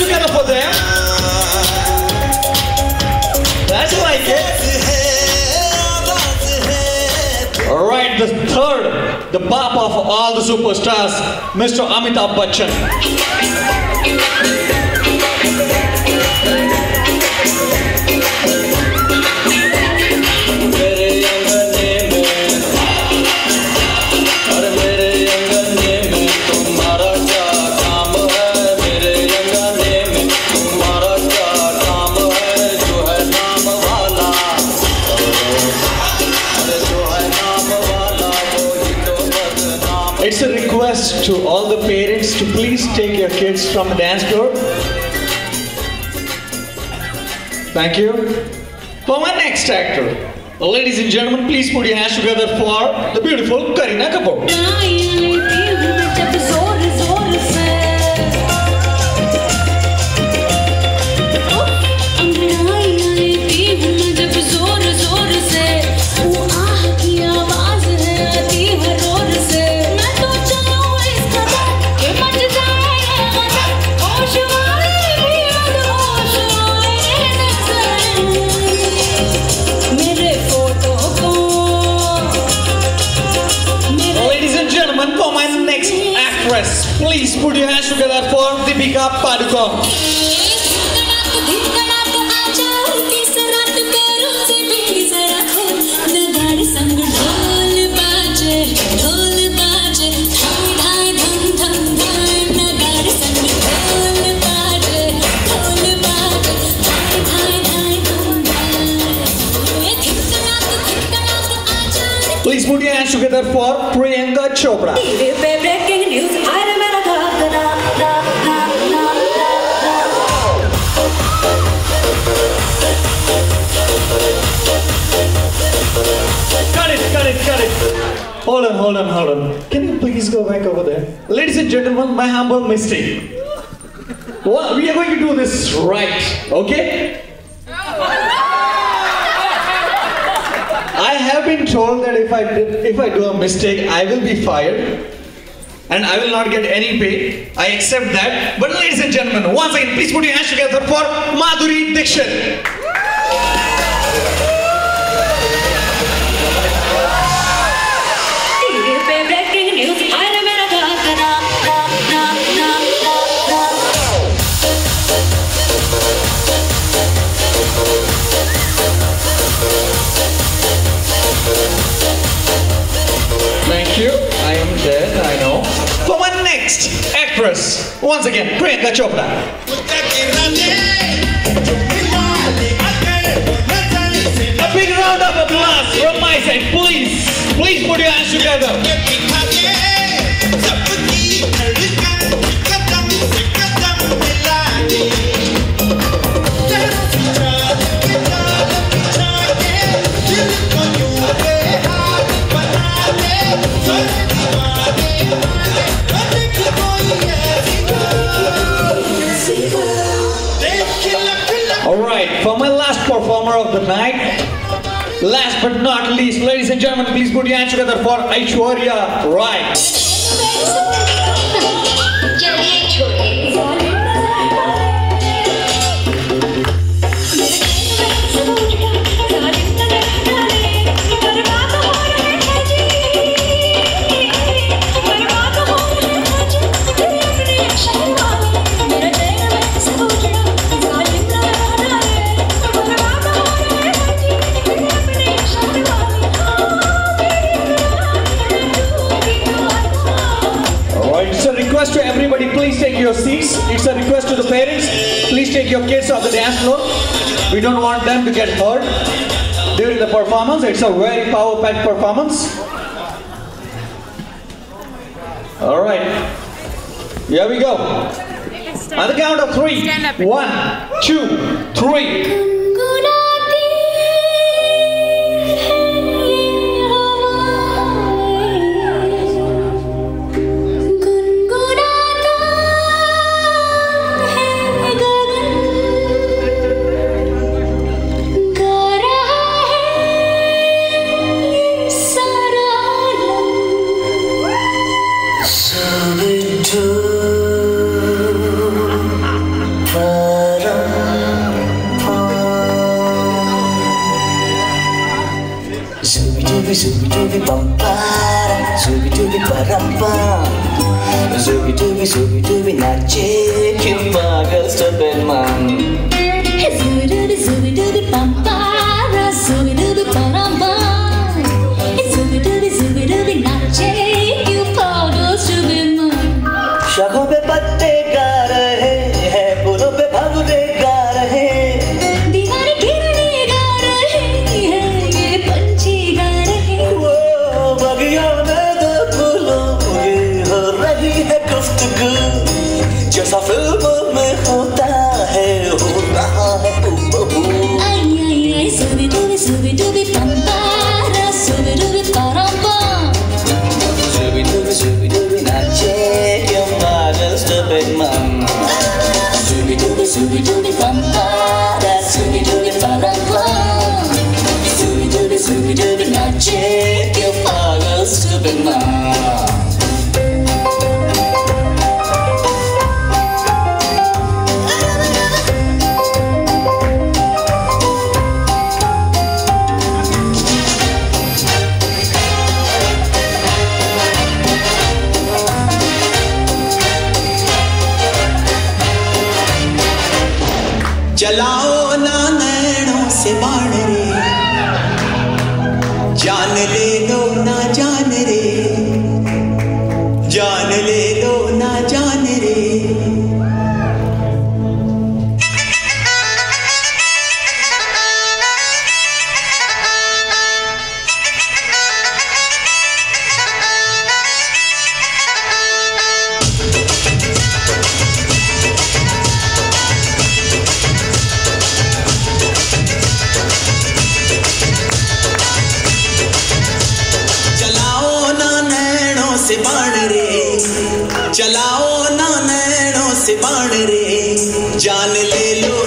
together for them. That's like it. All right, the third, the papa of all the superstars, Mr. Amitabh Bachchan. Kids from the dance floor. Thank you. For my next actor, ladies and gentlemen, please put your hands together for the beautiful Kareena Kapoor. Actress, please put your hands together for Deepika Padukone. Please put your hands together for Priyanka Chopra. Hold on, hold on, hold on. Can you please go back over there? Ladies and gentlemen, my humble mistake. We are going to do this right, okay? I have been told that if I did, if I do a mistake, I will be fired. And I will not get any pay. I accept that. But ladies and gentlemen, once again, please put your hands together for Madhuri Dixit. Next actress, once again, Priyanka Chopra. A big round of applause side, please. Please put your hands together. All right, for my last performer of the night, last but not least, ladies and gentlemen, please put your hands together for Aishwarya Rai. The parents, please take your kids off the dance floor. We don't want them to get hurt during the performance. It's a very power-packed performance. All right, here we go. On the count of three. One, two, three. Zubi zubi zubi bum para Zubi zubi param pam Zubi zubi zubi zubi na chicken burgers to bed man tên mặn Scooby-Doo, Scooby-Doo जान दे दो ना जान रे। चलाओ ना nano से बाण रे। जान ले लो